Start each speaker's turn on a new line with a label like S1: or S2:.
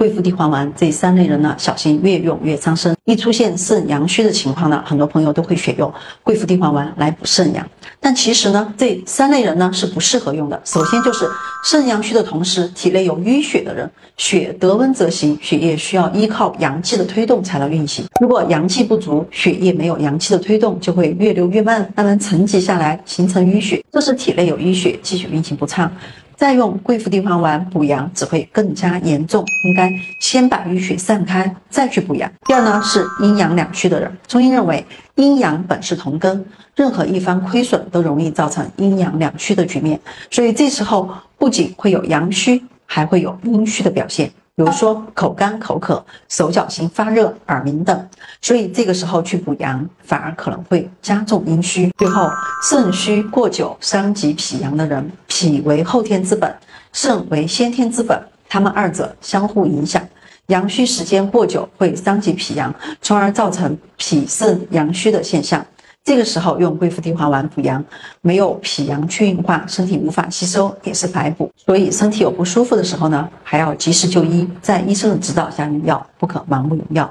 S1: 贵附地黄丸这三类人呢，小心越用越伤身。一出现肾阳虚的情况呢，很多朋友都会选用贵附地黄丸来补肾阳。但其实呢，这三类人呢是不适合用的。首先就是肾阳虚的同时，体内有淤血的人，血得温则行，血液需要依靠阳气的推动才能运行。如果阳气不足，血液没有阳气的推动，就会越流越慢，慢慢沉积下来，形成淤血。这是体内有淤血，气血运行不畅。再用桂附地黄丸补阳，只会更加严重。应该先把淤血散开，再去补阳。第二呢，是阴阳两虚的人。中医认为，阴阳本是同根，任何一方亏损都容易造成阴阳两虚的局面。所以这时候不仅会有阳虚，还会有阴虚的表现。比如说口干口渴、手脚心发热、耳鸣等，所以这个时候去补阳，反而可能会加重阴虚。最后，肾虚过久伤及脾阳的人，脾为后天之本，肾为先天之本，他们二者相互影响，阳虚时间过久会伤及脾阳，从而造成脾肾阳虚的现象。这个时候用桂附地黄丸补阳，没有脾阳去运化，身体无法吸收，也是白补。所以身体有不舒服的时候呢，还要及时就医，在医生的指导下用药，不可盲目用药。